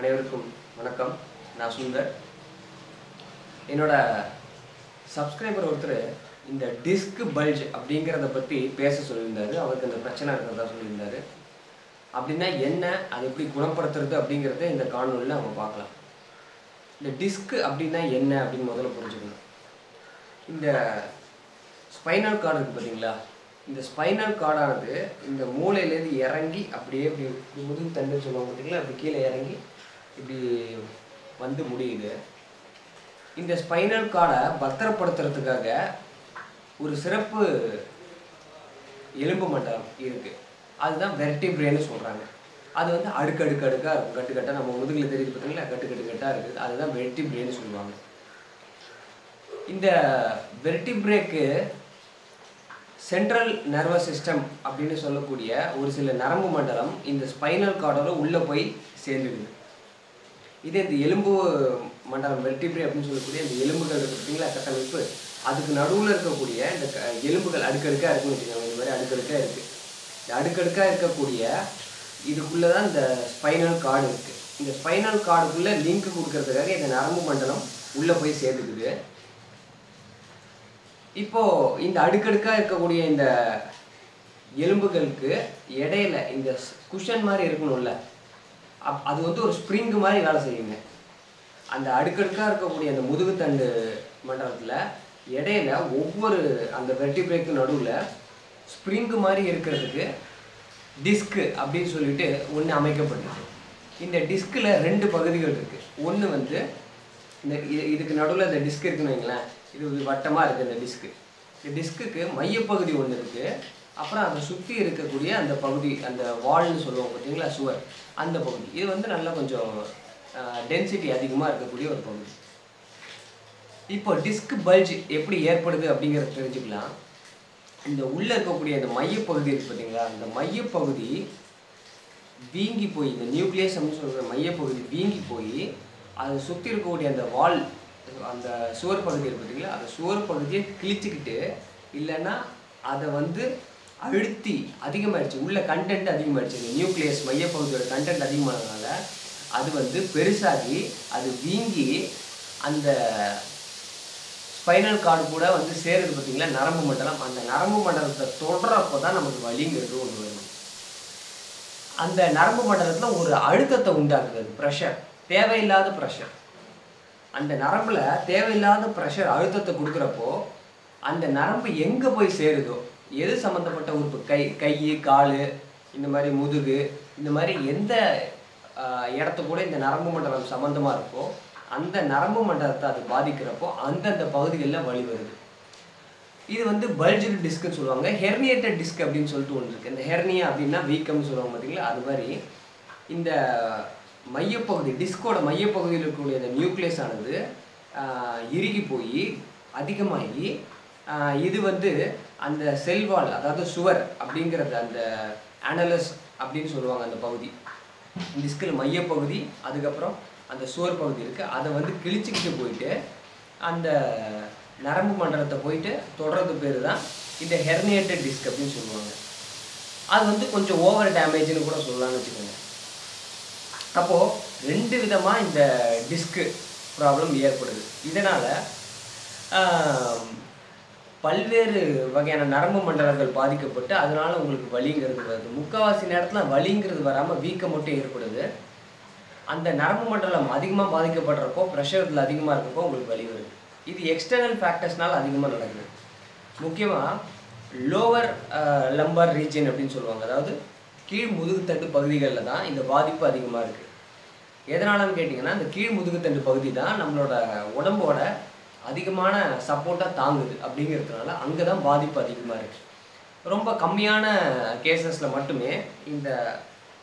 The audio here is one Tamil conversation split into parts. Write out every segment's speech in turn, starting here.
அனைவருக்கும் வணக்கம். நான் சுந்தர். என்னோட சப்ஸ்கிரைபர் ஒருத்தர் இந்த டிஸ்க் பல்ஜ் அப்படிங்கிறத பற்றி பேச சொல்லியிருந்தாரு. அவருக்கு அந்த பிரச்சனை இருக்கிறதா சொல்லியிருந்தாரு. அப்படின்னா என்ன அதை எப்படி குணப்படுத்துறது அப்படிங்கிறத இந்த காணொலியில் நம்ம பார்க்கலாம். இந்த டிஸ்க் அப்படின்னா என்ன அப்படின்னு முதல்ல புரிஞ்சுக்கணும். இந்த ஸ்பைனல் கார்டு இருக்குது பார்த்தீங்களா? இந்த ஸ்பைனல் கார்டானது இந்த மூளையிலேருந்து இறங்கி அப்படியே இப்படி இப்படி முதுகு தண்டுன்னு சொல்லுவாங்க பார்த்தீங்களா? அப்படி கீழே இறங்கி இப்படி வந்து முடியுது. இந்த ஸ்பைனல் கார்டை பத்திரப்படுத்துறதுக்காக ஒரு சிறப்பு எலும்பு மண்டலம் இருக்குது அதுதான் வெர்டிப்ரேன்னு சொல்கிறாங்க அது வந்து அடுக்கு அடுக்கு அடுக்காக இருக்கும். கட்டு கட்டாக நம்ம முதுகில் தெரியுது பார்த்தீங்களா கட்டு கட்டு கட்டாக இருக்குது. அதுதான் வெர்டிப்ரேன்னு சொல்லுவாங்க. இந்த வெர்டிப்ரேக்கு சென்ட்ரல் நர்வஸ் சிஸ்டம் அப்படின்னு சொல்லக்கூடிய ஒரு சில நரம்பு மண்டலம் இந்த ஸ்பைனல் கார்டோட உள்ளே போய் சேர்ந்துடுது. இதே இந்த எலும்பு மண்டலம் வெர்டிப்ரே அப்படின்னு சொல்லக்கூடிய இந்த எலும்புகள் இருக்கு பார்த்தீங்களா கட்டமைப்பு அதுக்கு நடுவில் இருக்கக்கூடிய இந்த க- எலும்புகள் அடுக்கடுக்காக இருக்குன்னு வச்சுக்கோங்க இந்த மாதிரி அடுக்கடுக்காக இருக்குது இந்த அடுக்கடுக்காக இருக்கக்கூடிய இதுக்குள்ளே தான் இந்த ஸ்பைனல் கார்டு இருக்குது இந்த ஸ்பைனல் கார்டுக்குள்ளே லிங்க் கொடுக்கறதுக்காக இந்த நரம்பு மண்டலம் உள்ளே போய் சேர்த்துக்குது இப்போது இந்த அடுக்கடுக்காக இருக்கக்கூடிய இந்த எலும்புகளுக்கு இடையில இந்த குஷன் மாதிரி இருக்கணும்ல அப் அது வந்து ஒரு ஸ்ப்ரிங்கு மாதிரி வேலை செய்யுங்க. அந்த அடுக்கடுக்காக இருக்கக்கூடிய அந்த முதுகுத்தண்டு மண்டலத்தில் இடையில ஒவ்வொரு அந்த வெர்டிபிரேக்கு நடுவில் ஸ்ப்ரிங்கு மாதிரி இருக்கிறதுக்கு டிஸ்க்கு அப்படின்னு சொல்லிட்டு ஒன்று அமைக்கப்பட்டிருக்கு. இந்த டிஸ்கில் ரெண்டு பகுதிகள் இருக்குது ஒன்று வந்து இந்த இது- இதுக்கு நடுவில் இந்த டிஸ்க் இருக்குன்னு வைங்களேன். இது வட்டமாக இருக்குது இந்த டிஸ்க்கு இந்த டிஸ்க்குக்கு மையப்பகுதி ஒன்று இருக்குது அப்புறம் அதை சுற்றி இருக்கக்கூடிய அந்த பகுதி அந்த வால்னு சொல்லுவோம் பார்த்தீங்களா சுவர் அந்த பகுதி. இது வந்து நல்லா கொஞ்சம் டென்சிட்டி அதிகமாக இருக்கக்கூடிய ஒரு பகுதி. இப்போ டிஸ்க் பல்ஜ் எப்படி ஏற்படுது அப்படிங்கிறத தெரிஞ்சுக்கலாம். இந்த உள்ளே இருக்கக்கூடிய அந்த மையப்பகுதி இருக்குது பார்த்தீங்களா அந்த மையப்பகுதி வீங்கி போய் இந்த நியூக்ளியஸ் அப்படின்னு சொல்கிற மையப்பகுதி வீங்கி போய் அதை சுற்றி இருக்கக்கூடிய அந்த வால் அந்த சுவர் பகுதி இருக்கு பார்த்தீங்களா அந்த சுவர் பகுதியை கிழிச்சிக்கிட்டு இல்லைன்னா அதை வந்து அழுத்தி அதிகமாகிடுச்சு உள்ள கண்டென்ட் அதிகமாகிடுச்சு இந்த நியூக்ளியஸ் மையப்பகுதியோட கண்டென்ட் அதிகமானதுனால அது வந்து பெருசாகி அது வீங்கி அந்த ஸ்பைனல் கார்டு கூட வந்து சேருது பார்த்தீங்களா நரம்பு மண்டலம். அந்த நரம்பு மண்டலத்தை தொடுறப்போ தான் நமக்கு வலிங்கிறது ஒன்று வரும். அந்த நரம்பு மண்டலத்தில் ஒரு அழுத்தத்தை உண்டாக்குது. ப்ரெஷர் தேவையில்லாத ப்ரெஷர் அந்த நரம்பில் தேவையில்லாத ப்ரெஷர் அழுத்தத்தை கொடுக்குறப்போ அந்த நரம்பு எங்கே போய் சேருதோ எது சம்மந்தப்பட்ட உறுப்பு? கை கை கால் இந்த மாதிரி முதுகு இந்த மாதிரி எந்த இடத்து கூட இந்த நரம்பு மண்டலம் சம்மந்தமாக இருக்கோ அந்த நரம்பு மண்டலத்தை அது பாதிக்கிறப்போ அந்தந்த பகுதிகளில் வழி வருது. இது வந்து பல்ஜர் டிஸ்க்னு சொல்லுவாங்க. ஹெர்னியேட்டட் டிஸ்க் அப்படின்னு சொல்லிட்டு ஒன்று இருக்குது இந்த ஹெர்னியா அப்படின்னா வீக்கம்னு சொல்லுவாங்க பார்த்தீங்களா அது மாதிரி இந்த மையப்பகுதி டிஸ்கோட மையப்பகுதியில் இருக்கக்கூடிய இந்த நியூக்ளியஸ் ஆனது இறுகி போய் அதிகமாகி இது வந்து அந்த செல்வால் அதாவது சுவர் அப்படிங்கிறது அந்த அனலஸ் அப்படின்னு சொல்லுவாங்க அந்த பகுதி. டிஸ்கில் மையப்பகுதி அதுக்கப்புறம் அந்த சுவர் பகுதி இருக்குது அதை வந்து கிழிச்சிக்கிட்டு போயிட்டு அந்த நரம்பு மண்டலத்தை போயிட்டு தொடர்றது பேர் தான் இந்த ஹெர்னியேட்டட் டிஸ்க் அப்படின்னு சொல்லுவாங்க. அது வந்து கொஞ்சம் ஓவர் டேமேஜ்னு கூட சொல்லலாம்னு வச்சுக்கோங்க. அப்போது ரெண்டு விதமாக இந்த டிஸ்க்கு ப்ராப்ளம் ஏற்படுது. இதனால் பல்வேறு வகையான நரம்பு மண்டலங்கள் பாதிக்கப்பட்டு அதனால உங்களுக்கு வலிங்கிறது வருது. முக்கால்வாசி நேரத்தில் வலிங்கிறது வராமல் வீக்கம் மட்டும் ஏற்படுது. அந்த நரம்பு மண்டலம் அதிகமாக பாதிக்கப்படுறப்போ ப்ரெஷர் இதில் அதிகமாக இருக்கப்போ உங்களுக்கு வலி வருது. இது எக்ஸ்டர்னல் ஃபேக்டர்ஸ்னால அதிகமாக நடக்குது. முக்கியமாக லோவர் லம்பர் ரீஜன் அப்படின்னு சொல்லுவாங்க. அதாவது கீழ் முதுகுத்தண்டு பகுதிகளில் தான் இந்த பாதிப்பு அதிகமாக இருக்குது எதனாலன்னு கேட்டிங்கன்னா இந்த கீழ் முதுகுத்தண்டு பகுதி தான் நம்மளோட உடம்போட அதிகமான சப்போர்ட்டாக தாங்குது அப்படிங்கிறதுனால அங்கே தான் பாதிப்பு அதிகமாக இருக்குது ரொம்ப கம்மியான கேசஸில் மட்டுமே இந்த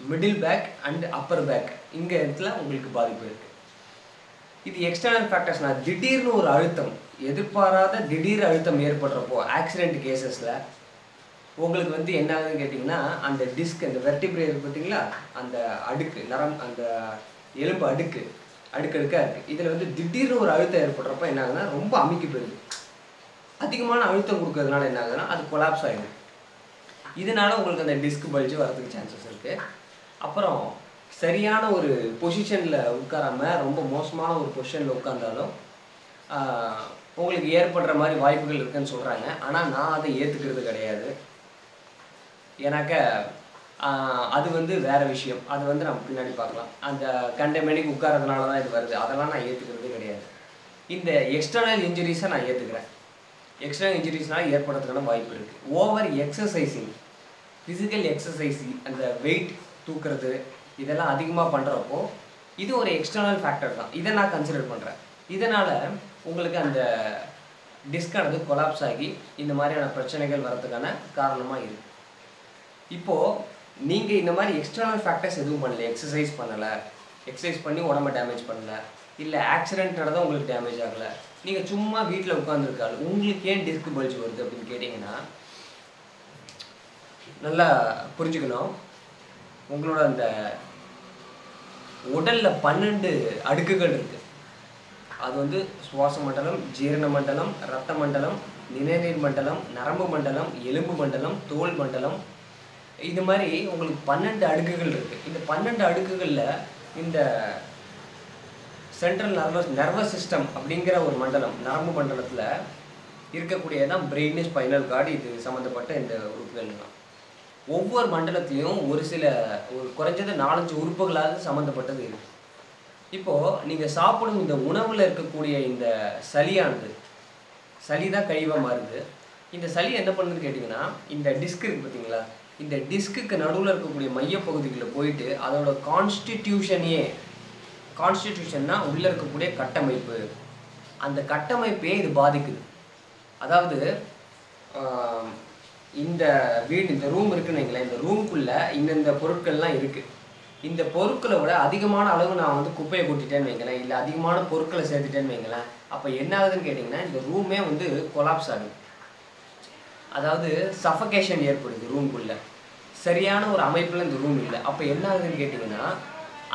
middle back and upper back இங்கே இடத்துல உங்களுக்கு பாதிப்பு இருக்குது இது எக்ஸ்டர்னல் ஃபேக்டர்ஸ் திடீர்னு ஒரு அழுத்தம் எதிர்பாராத திடீர் அழுத்தம் ஏற்படுறப்போ ஆக்சிடென்ட் கேசஸில் உங்களுக்கு வந்து என்ன ஆகுதுன்னு கேட்டிங்கன்னா அந்த டிஸ்க் அந்த வெர்டிபிரே பார்த்தீங்களா? அந்த அடுக்கு நரம் அந்த எலும்பு அடுக்கு அடுக்கடுக்காக இருக்குது இதில் வந்து திடீர்னு ஒரு அழுத்தம் ஏற்படுறப்போ என்ன ஆகுதுன்னா ரொம்ப அமுக்கி போயிடுது. அதிகமான அழுத்தம் கொடுக்கறதுனால என்ன ஆகுதுன்னா அது கொலாப்ஸ் ஆகிடுது இதனால உங்களுக்கு அந்த டிஸ்க் பல்ஜ் வரதுக்கு சான்சஸ் இருக்குது அப்புறம் சரியான ஒரு பொசிஷனில் உட்காராமல் ரொம்ப மோசமான ஒரு பொசிஷனில் உட்கார்ந்தாலும் உங்களுக்கு ஏற்படுற மாதிரி வாய்ப்புகள் இருக்குன்னு சொல்கிறாங்க ஆனால் நான் அதை ஏற்றுக்கிறது கிடையாது. ஏன்னாக்க அது வந்து வேறு விஷயம். அது வந்து நம்ம பின்னாடி பார்க்கலாம். அந்த கண்ட மணிக்கு உட்காரதுனால தான் இது வருது. அதெல்லாம் நான் ஏற்றுக்கிறது கிடையாது. இந்த எக்ஸ்டர்னல் இன்ஜுரிஸை நான் ஏற்றுக்கிறேன் எக்ஸ்டர்னல் இன்ஜுரிஸ்னால் ஏற்படுறதுக்கான வாய்ப்பு இருக்குது ஓவர் எக்ஸசைசிங் ஃபிசிக்கல் எக்ஸசைஸிங் அந்த வெயிட் தூக்குறது இதெல்லாம் அதிகமாக பண்ணுறப்போ இது ஒரு எக்ஸ்டர்னல் ஃபேக்டர் தான். இதை நான் கன்சிடர் பண்ணுறேன் இதனால் உங்களுக்கு அந்த டிஸ்கானது கொலாப்ஸ் ஆகி இந்த மாதிரியான பிரச்சனைகள் வரதுக்கான காரணமாக இருக்குது இப்போது நீங்கள் இந்த மாதிரி எக்ஸ்டர்னல் ஃபேக்டர்ஸ் எதுவும் பண்ணல எக்ஸசைஸ் பண்ணலை எக்ஸசைஸ் பண்ணி உடம்ப டேமேஜ் பண்ணல இல்லை ஆக்சிடென்ட் நடந்தால் உங்களுக்கு டேமேஜ் ஆகலை நீங்கள் சும்மா வீட்டில் உட்காந்துருக்காரு உங்களுக்கு ஏன் டிஸ்க் பல்ஜ் வருது அப்படின்னு கேட்டிங்கன்னா நல்லா புரிஞ்சுக்கணும். உங்களோட அந்த உடலில் பன்னெண்டு அடுக்குகள் இருக்குது அது வந்து சுவாச மண்டலம் ஜீரண மண்டலம் ரத்த மண்டலம் நினைநீர் மண்டலம் நரம்பு மண்டலம் எலும்பு மண்டலம் தோல் மண்டலம் இது மாதிரி உங்களுக்கு பன்னெண்டு அடுக்குகள் இருக்குது இந்த பன்னெண்டு அடுக்குகளில் இந்த சென்ட்ரல் நர்வஸ் நர்வஸ் சிஸ்டம் அப்படிங்கிற ஒரு மண்டலம் நரம்பு மண்டலத்தில் இருக்கக்கூடியதான் பிரெயின் ஸ்பைனல் கார்டு இது சம்மந்தப்பட்ட இந்த உறுப்புகள் தான் ஒவ்வொரு மண்டலத்திலையும் ஒரு சில ஒரு குறைஞ்சது நாலஞ்சு உறுப்புகளாவது சம்மந்தப்பட்டது இருக்குது இப்போது நீங்கள் சாப்பிடும் இந்த உணவில் இருக்கக்கூடிய இந்த சளியானது சளி தான் கழிவாக மாறுது. இந்த சளி என்ன பண்ணுதுன்னு கேட்டிங்கன்னா இந்த டிஸ்க் இருக்குது பார்த்தீங்களா இந்த டிஸ்க்குக்கு நடுவில் இருக்கக்கூடிய மையப்பகுதிகளில் போயிட்டு அதோட கான்ஸ்டிடியூஷனையே கான்ஸ்டிடியூஷன்னா உள்ளே இருக்கக்கூடிய கட்டமைப்பு. அந்த கட்டமைப்பே இது பாதிக்குது. அதாவது இந்த வீடு இந்த ரூம் இருக்குன்னு வைங்களேன் இந்த ரூம்குள்ளே இந்தந்த பொருட்கள்லாம் இருக்குது இந்த பொருட்களை விட அதிகமான அளவு நான் வந்து குப்பையை கூட்டிட்டேன்னு வைங்களேன் இல்லை அதிகமான பொருட்களை சேர்த்துட்டேன்னு வைங்களேன் அப்போ என்ன ஆகுதுன்னு கேட்டிங்கன்னா இந்த ரூமே வந்து கொலாப்ஸ் ஆகுது. அதாவது சஃபகேஷன் ஏற்படுது ரூம்குள்ளே சரியான ஒரு அமைப்பில் இந்த ரூம் இல்லை. அப்போ என்ன ஆகுதுன்னு கேட்டிங்கன்னா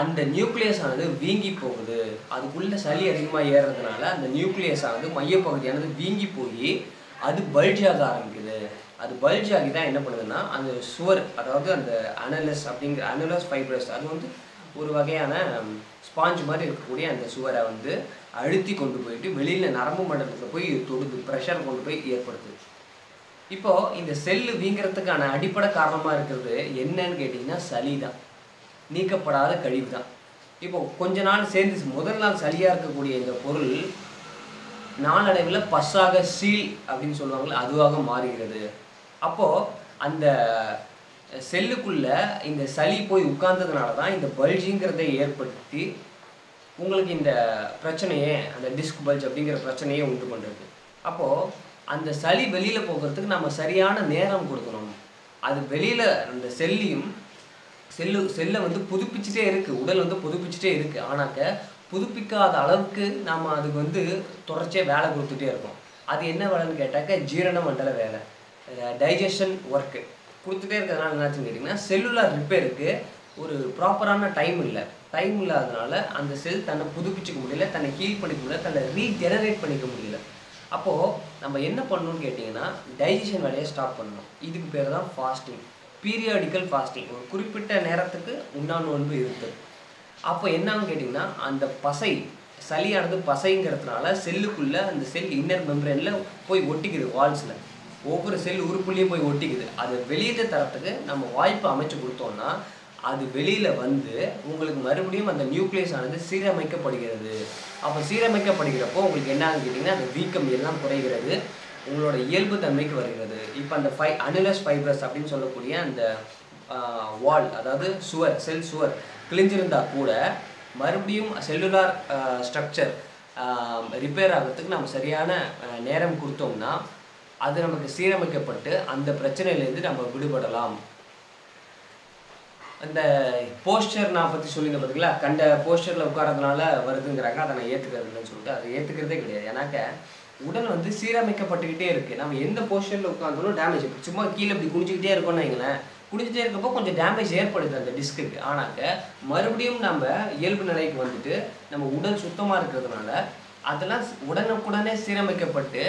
அந்த நியூக்ளியஸ் ஆனது வீங்கி போகுது. அதுக்குள்ளே சளி அதிகமாக ஏறுறதுனால அந்த நியூக்ளியஸ் ஆனது மையப்பகுதியானது வீங்கி போய் அது பல்ஜ் ஆக ஆரம்பிக்குது. அது பல்ஜ் ஆகி தான் என்ன பண்ணுதுன்னா அந்த சுவர் அதாவது அந்த அனலஸ் அப்படிங்கிற அனலஸ் ஃபைப்ரஸ் அது வந்து ஒரு வகையான ஸ்பாஞ்ச் மாதிரி இருக்கக்கூடிய அந்த சுவரை வந்து அழுத்தி கொண்டு போயிட்டு வெளியில் நரம்பு மண்டலத்தில் போய் தொடுது ப்ரெஷர் கொண்டு போய் ஏற்படுத்துது. இப்போ இந்த செல்லு வீங்கிறதுக்கான அடிப்படை காரணமாக இருக்கிறது என்னன்னு கேட்டிங்கன்னா சளி தான் நீக்கப்படாத கழிவு தான் இப்போ கொஞ்ச நாள் சேர்ந்து முதல் நாள் சளியாக இருக்கக்கூடிய இந்த பொருள் நாளடைவில் பஸ்ஸாக சீல் அப்படின்னு சொல்லுவாங்கல்ல அதுவாக மாறுகிறது. அப்போது அந்த செல்லுக்குள்ள இந்த சளி போய் உட்கார்ந்ததுனால தான் இந்த பல்ஜிங்கிறத ஏற்படுத்தி உங்களுக்கு இந்த பிரச்சனையே அந்த டிஸ்க் பல்ஜ் அப்படிங்கிற பிரச்சனையே உண்டு பண்ணுறது அப்போது அந்த சளி வெளியில் போகிறதுக்கு நம்ம சரியான நேரம் கொடுக்கணும். அது வெளியில் அந்த செல்லியும் செல்லு செல்லை வந்து புதுப்பிச்சுட்டே இருக்குது உடல் வந்து புதுப்பிச்சுட்டே இருக்குது ஆனாக்க புதுப்பிக்காத அளவுக்கு நாம் அதுக்கு வந்து தொடர்ச்சியாக வேலை கொடுத்துட்டே இருக்கோம். அது என்ன வேலைன்னு கேட்டாக்க ஜீரண மண்டல வேலை. டைஜஷன் ஒர்க்கு கொடுத்துட்டே இருக்கிறதுனால என்னாச்சுன்னு கேட்டிங்கன்னா செல்லுலார் ரிப்பேருக்கு ஒரு ப்ராப்பரான டைம் இல்லை. டைம் இல்லாதனால அந்த செல் தன்னை புதுப்பிச்சுக்க முடியல தன்னை ஹீல் பண்ணிக்க முடியல தன்னை ரீஜெனரேட் பண்ணிக்க முடியல. அப்போது நம்ம என்ன பண்ணணும்னு கேட்டிங்கன்னா டைஜஷன் வேலையை ஸ்டாப் பண்ணணும். இதுக்கு பேர் தான் ஃபாஸ்டிங் பீரியாடிக்கல் ஃபாஸ்டிங் ஒரு குறிப்பிட்ட நேரத்துக்கு உண்ணா நோன்பு இருக்குது அப்போ என்னன்னு கேட்டிங்கன்னா அந்த பசை சளியானது பசைங்கிறதுனால செல்லுக்குள்ளே அந்த செல் இன்னர் மெம்பரேனில் போய் ஒட்டிக்குது வால்ஸில் ஒவ்வொரு செல் உறுப்புலேயும் போய் ஒட்டிக்குது. அது வெளியிட்ட தரத்துக்கு நம்ம வாய்ப்பு அமைச்சு கொடுத்தோம்னா அது வெளியில் வந்து உங்களுக்கு மறுபடியும் அந்த நியூக்ளியஸ் ஆனது சீரமைக்கப்படுகிறது. அப்போ சீரமைக்கப்படுகிறப்போ உங்களுக்கு என்ன ஆகுதுன்னு கேட்டிங்கன்னா அந்த வீக்கம் எல்லாம் குறைகிறது. உங்களோட இயல்பு தன்மைக்கு வருகிறது. இப்போ அந்த ஃபை அனிலஸ் ஃபைப்ரஸ் அப்படின்னு சொல்லக்கூடிய அந்த வால் அதாவது சுவர் செல் சுவர் கிழிஞ்சிருந்தா கூட மறுபடியும் செல்லுலார் ஸ்ட்ரக்சர் ரிப்பேர் ஆகிறதுக்கு நம்ம சரியான நேரம் கொடுத்தோம்னா அது நமக்கு சீரமைக்கப்பட்டு அந்த பிரச்சனையிலேருந்து நம்ம விடுபடலாம். அந்த போஸ்டர் நான் பற்றி சொல்லியிருந்தேன் பார்த்தீங்களா கண்ட போஸ்டரில் உட்காரதுனால வருதுங்கிறாங்க. அதை நான் ஏற்றுக்கிறது இல்லைன்னு சொல்லிட்டு அதை ஏற்றுக்கிறதே கிடையாது. ஏன்னாக்க உடல் வந்து சீரமைக்கப்பட்டுக்கிட்டே இருக்குது நம்ம எந்த போஸ்டரில் உட்காந்தாலும் டேமேஜ் சும்மா கீழே இப்படி குடிச்சிக்கிட்டே இருக்கோம்னு வைங்களேன். குடிச்சிட்டே இருக்கப்போ கொஞ்சம் டேமேஜ் ஏற்படுது அந்த டிஸ்க்குக்கு ஆனாக்க மறுபடியும் நம்ம இயல்பு நிலைக்கு வந்துட்டு நம்ம உடல் சுத்தமாக இருக்கிறதுனால அதெல்லாம் உடனுக்குடனே சீரமைக்கப்பட்டு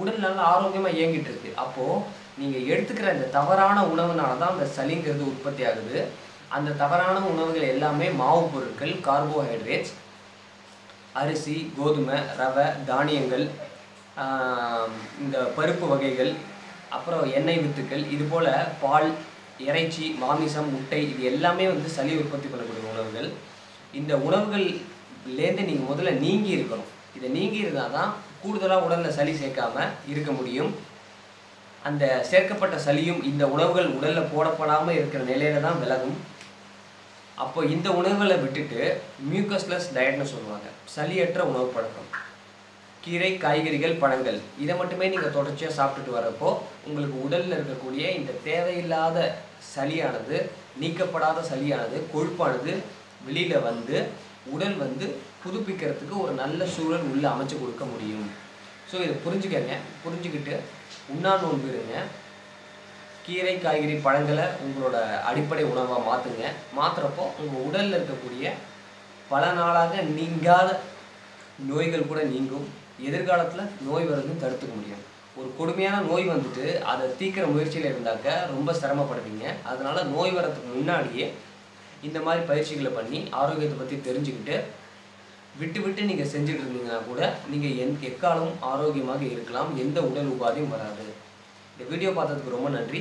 உடல் நல்லா ஆரோக்கியமாக இயங்கிட்டு இருக்கு. அப்போது நீங்கள் எடுத்துக்கிற இந்த தவறான உணவுனால தான் அந்த சளிங்கிறது உற்பத்தி ஆகுது. அந்த தவறான உணவுகள் எல்லாமே மாவு பொருட்கள் கார்போஹைட்ரேட்ஸ் அரிசி கோதுமை ரவை தானியங்கள் இந்த பருப்பு வகைகள் அப்புறம் எண்ணெய் வித்துக்கள் இது போல் பால் இறைச்சி மாமிசம் முட்டை இது எல்லாமே வந்து சளி உற்பத்தி பண்ணக்கூடிய உணவுகள். இந்த உணவுகள்லேருந்து நீங்கள் முதல்ல நீங்கி இருக்கணும். இதை நீங்கி இருந்தால் தான் கூடுதலாக உடலில் சளி சேர்க்காம இருக்க முடியும். அந்த சேர்க்கப்பட்ட சளியும் இந்த உணவுகள் உடலில் போடப்படாமல் இருக்கிற நிலையில தான் விலகும். அப்போ இந்த உணவுகளை விட்டுட்டு மியூக்கஸ்லெஸ் டயட்னு சொல்லுவாங்க. சளியற்ற உணவு பழக்கம். கீரை காய்கறிகள் பழங்கள் இதை மட்டுமே நீங்கள் தொடர்ச்சியாக சாப்பிட்டுட்டு வரப்போ உங்களுக்கு உடலில் இருக்கக்கூடிய இந்த தேவையில்லாத சளியானது நீக்கப்படாத சளியானது கொழுப்பானது வெளியில் வந்து உடல் வந்து புதுப்பிக்கிறதுக்கு ஒரு நல்ல சூழல் உள்ளே அமைச்சு கொடுக்க முடியும். ஸோ இதை புரிஞ்சுக்கங்க. புரிஞ்சுக்கிட்டு உண்ணா நோன்பு இருங்க. கீரை காய்கறி பழங்களை உங்களோட அடிப்படை உணவாக மாற்றுங்க மாற்றுறப்போ உங்கள் உடலில் இருக்கக்கூடிய பல நாளாக நீங்காத நோய்கள் கூட நீங்கும். எதிர்காலத்தில் நோய் வரதும் தடுத்துக்க முடியும். ஒரு கொடுமையான நோய் வந்துட்டு அதை தீக்கிற முயற்சியில் இருந்தாக்க ரொம்ப சிரமப்படுவீங்க. அதனால் நோய் வரத்துக்கு முன்னாடியே இந்த மாதிரி பயிற்சிகளை பண்ணி ஆரோக்கியத்தை பற்றி தெரிஞ்சுக்கிட்டு விட்டு விட்டு நீங்கள் செஞ்சுட்டு இருந்தீங்கன்னா கூட நீங்கள் எந் எக்காலமும் ஆரோக்கியமாக இருக்கலாம். எந்த உடல் உபாதையும் வராது. இந்த வீடியோ பார்த்ததுக்கு ரொம்ப நன்றி.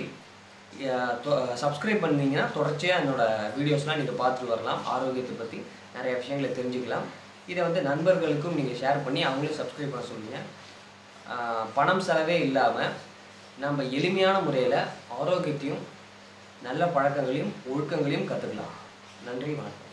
சப்ஸ்கிரைப் பண்ணீங்கன்னா தொடர்ச்சியாக என்னோடய வீடியோஸ்லாம் நீங்கள் பார்த்துட்டு வரலாம். ஆரோக்கியத்தை பற்றி நிறைய விஷயங்களை தெரிஞ்சுக்கலாம். இதை வந்து நண்பர்களுக்கும் நீங்கள் ஷேர் பண்ணி அவங்களையும் சப்ஸ்கிரைப் பண்ண சொல்லுங்கள் பணம் செலவே இல்லாமல் நம்ம எளிமையான முறையில் ஆரோக்கியத்தையும் நல்ல பழக்கங்களையும் ஒழுக்கங்களையும் கற்றுக்கலாம் நன்றி வணக்கம்.